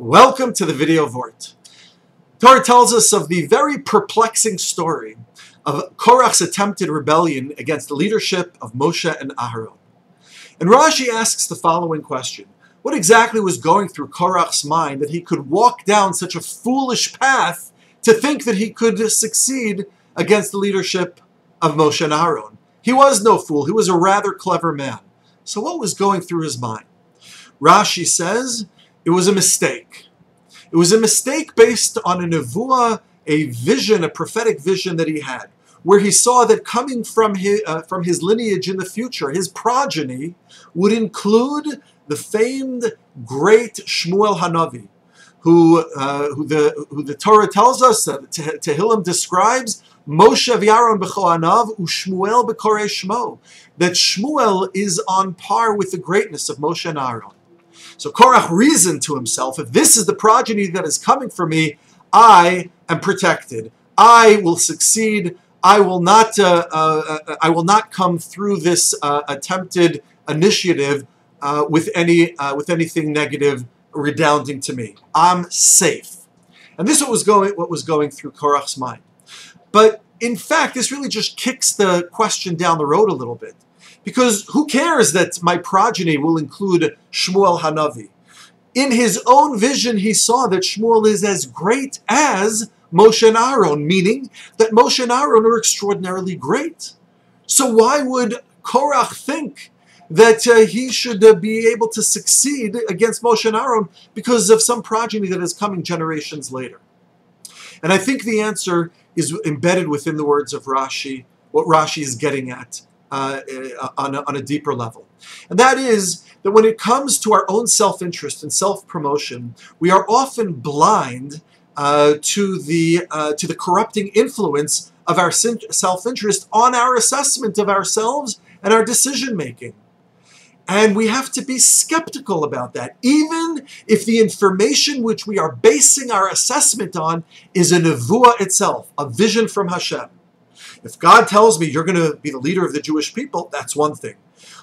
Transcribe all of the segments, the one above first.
Welcome to the video Vort. Torah tells us of the very perplexing story of Korach's attempted rebellion against the leadership of Moshe and Aharon. And Rashi asks the following question. What exactly was going through Korach's mind that he could walk down such a foolish path to think that he could succeed against the leadership of Moshe and Aharon? He was no fool. He was a rather clever man. So what was going through his mind? Rashi says it was a mistake. It was a mistake based on a nevuah, a vision, a prophetic vision that he had, where he saw that coming from his, uh, from his lineage in the future, his progeny would include the famed great Shmuel Hanavi, who, uh, who, the, who the Torah tells us, uh, Tehillim describes, Moshe v'Aaron b'chohanav u'Shmuel b'korei Shmo, that Shmuel is on par with the greatness of Moshe and Aaron. So Korach reasoned to himself, if this is the progeny that is coming for me, I am protected. I will succeed. I will not. Uh, uh, I will not come through this uh, attempted initiative uh, with any uh, with anything negative redounding to me. I'm safe. And this what was going what was going through Korach's mind. But in fact, this really just kicks the question down the road a little bit. Because who cares that my progeny will include Shmuel Hanavi? In his own vision, he saw that Shmuel is as great as Moshe and Aaron, meaning that Moshe and Aaron are extraordinarily great. So why would Korach think that uh, he should uh, be able to succeed against Moshe and Aaron because of some progeny that is coming generations later? And I think the answer is embedded within the words of Rashi, what Rashi is getting at uh, uh, on, a, on a deeper level. And that is that when it comes to our own self-interest and self-promotion, we are often blind uh, to the uh, to the corrupting influence of our self-interest on our assessment of ourselves and our decision making. And we have to be skeptical about that, even if the information which we are basing our assessment on is a nevuah itself, a vision from Hashem. If God tells me you're going to be the leader of the Jewish people, that's one thing.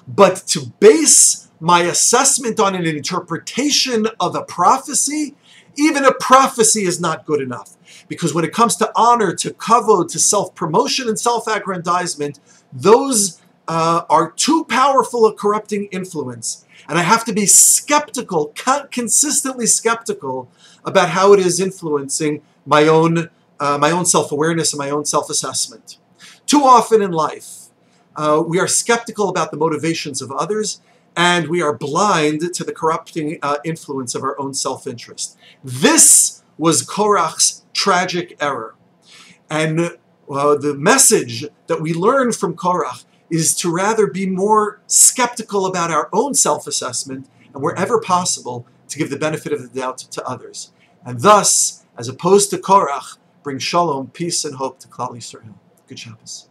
But to base my assessment on an interpretation of a prophecy, even a prophecy is not good enough. Because when it comes to honor, to kavod, to self-promotion and self-aggrandizement, those uh, are too powerful a corrupting influence. And I have to be skeptical, consistently skeptical about how it is influencing my own, uh, my own self-awareness and my own self-assessment. Too often in life, uh, we are skeptical about the motivations of others and we are blind to the corrupting uh, influence of our own self-interest. This was Korach's tragic error. And uh, the message that we learn from Korach is to rather be more skeptical about our own self-assessment and wherever possible to give the benefit of the doubt to others. And thus, as opposed to Korach, bring shalom, peace, and hope to Klal Yisrael. Good Shabbos.